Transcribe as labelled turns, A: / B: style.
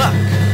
A: luck.